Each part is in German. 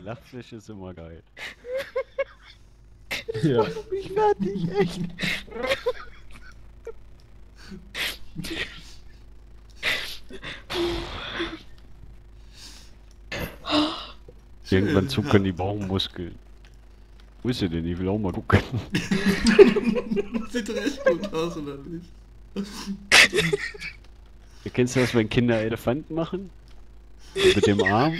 Lachfläche ist immer geil. Ja. Ich fertig, echt. Irgendwann zuckern die Bauchmuskeln. Wo ist sie denn? Ich will auch mal gucken. Sieht recht gut aus, oder nicht? Kennst du das, wenn Kinder Elefanten machen? Mit dem Arm?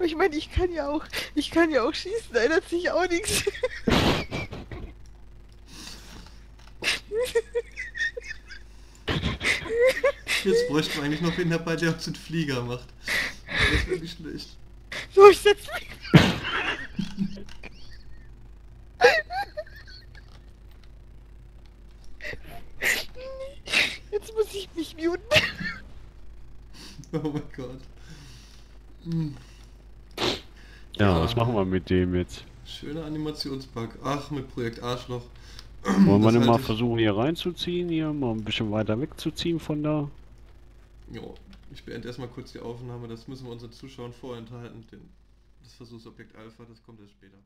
Ich meine, ich kann ja auch, ich kann ja auch schießen, da ändert sich auch nichts. Jetzt bräuchten wir eigentlich noch wen dabei, der uns den Flieger macht. Das wäre nicht schlecht. So, ich setz mich. Jetzt muss ich mich muten. Oh mein Gott. Hm. Ja, was machen wir mit dem jetzt? Schöner Animationspack. Ach, mit Projekt Arschloch. Wollen wir mal versuchen hier reinzuziehen, hier mal ein bisschen weiter wegzuziehen von da? Jo, ich beende erstmal kurz die Aufnahme. Das müssen wir unseren Zuschauern vorenthalten. Denn das Versuchsobjekt Alpha, das kommt erst später.